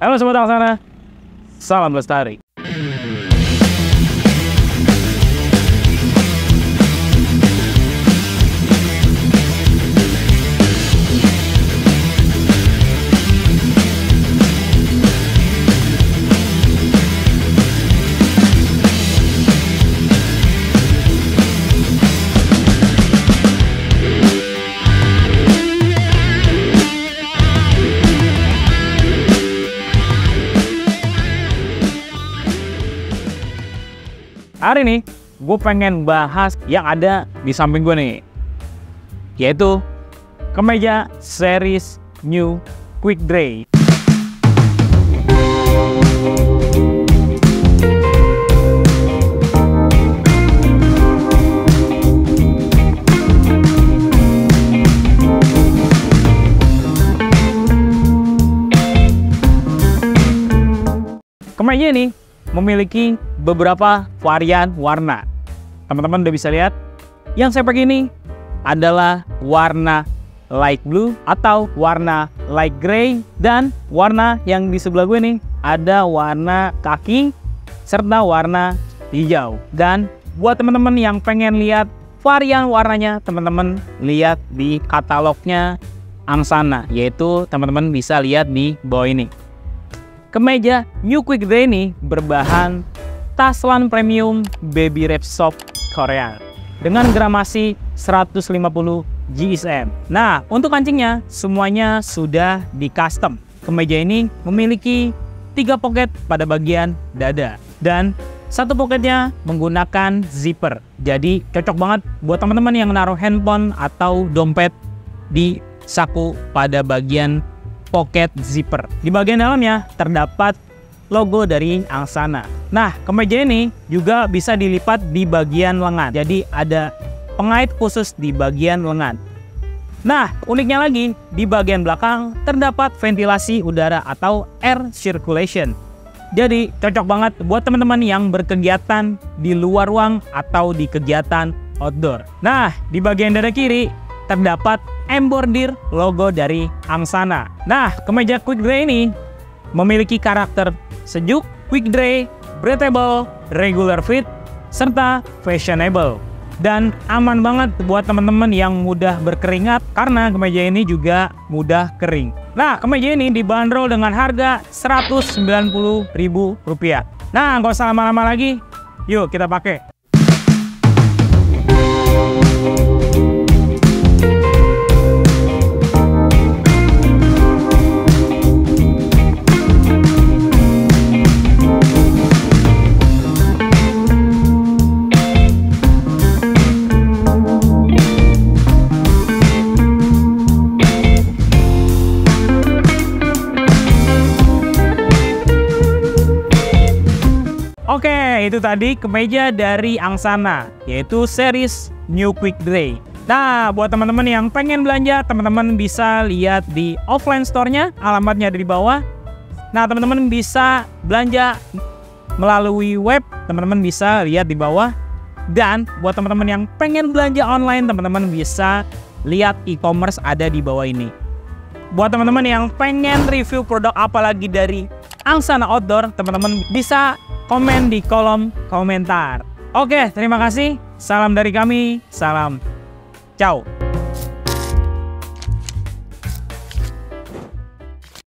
Halo Sobat Angsana, salam lestari. Hari ini gue pengen bahas yang ada di samping gue nih, yaitu kemeja series New Quick Dry. Kemeja ini memiliki beberapa varian warna. Teman-teman udah bisa lihat, yang saya pakai ini adalah warna light blue atau warna light gray dan warna yang di sebelah gue nih ada warna kaki serta warna hijau. Dan buat teman-teman yang pengen lihat varian warnanya, teman-teman lihat di katalognya Angsana, yaitu teman-teman bisa lihat di bawah ini. Kemeja New Quick Day ini berbahan Taslan Premium Baby Wrap Soft Korea dengan gramasi 150 GSM. Nah, untuk kancingnya semuanya sudah di custom. Kemeja ini memiliki tiga pocket pada bagian dada dan satu pocketnya menggunakan zipper. Jadi cocok banget buat teman-teman yang naruh handphone atau dompet di saku pada bagian pocket zipper. Di bagian dalamnya terdapat logo dari Angsana. Nah, kemeja ini juga bisa dilipat di bagian lengan. Jadi ada pengait khusus di bagian lengan. Nah, uniknya lagi, di bagian belakang terdapat ventilasi udara atau air circulation. Jadi cocok banget buat teman-teman yang berkegiatan di luar ruang atau di kegiatan outdoor. Nah, di bagian dada kiri terdapat embordir logo dari Angsana. Nah, kemeja quick dry ini memiliki karakter sejuk, quick dry, breathable, regular fit, serta fashionable. Dan aman banget buat teman-teman yang mudah berkeringat karena kemeja ini juga mudah kering. Nah, kemeja ini dibanderol dengan harga Rp190.000. Nah, nggak usah lama-lama lagi, yuk kita pakai. Oke, itu tadi kemeja dari Angsana, yaitu series New Quick Dry. Nah, buat teman-teman yang pengen belanja, teman-teman bisa lihat di offline store-nya, alamatnya ada di bawah. Nah, teman-teman bisa belanja melalui web, teman-teman bisa lihat di bawah. Dan buat teman-teman yang pengen belanja online, teman-teman bisa lihat e-commerce ada di bawah ini. Buat teman-teman yang pengen review produk apalagi dari Angsana Outdoor, teman-teman bisa komen di kolom komentar. Oke, terima kasih. Salam dari kami. Salam. Ciao.